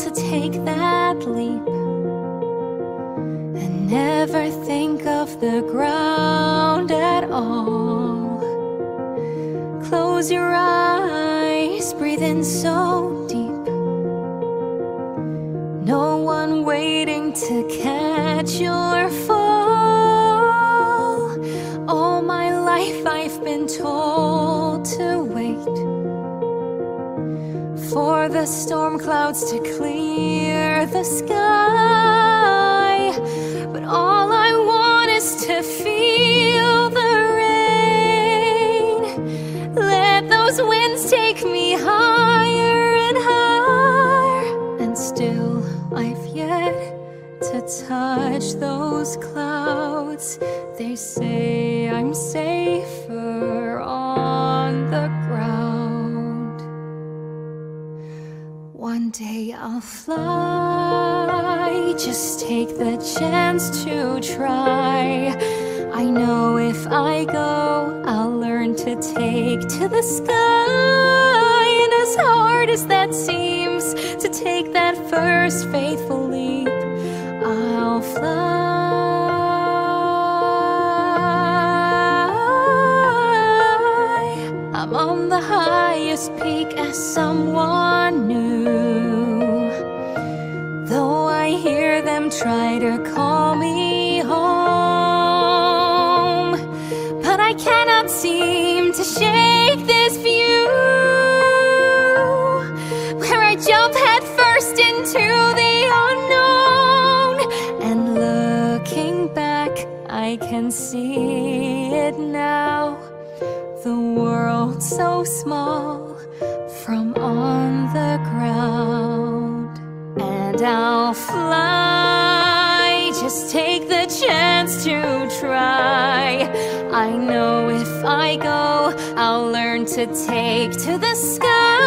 to take that leap and never think of the ground at all. Close your eyes, breathe in so deep. No one waiting to catch your fall. All my life I've been told to wait for the storm clouds to clear the sky. But all I want is to feel the rain. Let those winds take me higher and higher. And still, I've yet to touch those clouds. They say I'm safer One day I'll fly, just take the chance to try. I know if I go, I'll learn to take to the sky. And as hard as that seems, to take that first faithful leap, I'll fly. I'm on the peak as someone new. Though I hear them try to call me home, but I cannot seem to shake this view where I jump head first into the unknown. And looking back, I can see it now. The world so small from on the ground. And I'll fly, just take the chance to try. I know if I go, I'll learn to take to the sky.